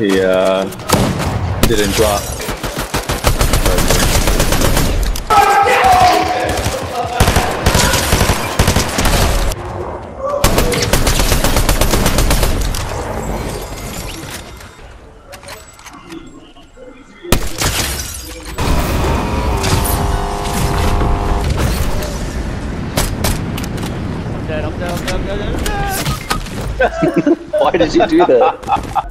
He uh, didn't drop. Why did you do that?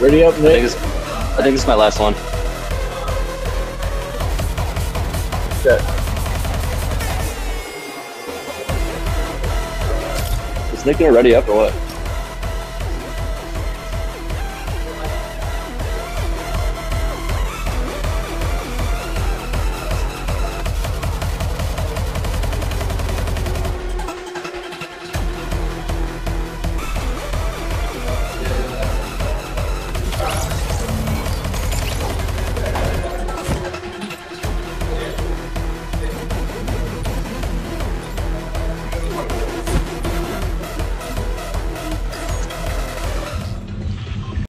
Ready up, I think Nick? it's, I think it's my last one. Set. Is Nick gonna ready up or what?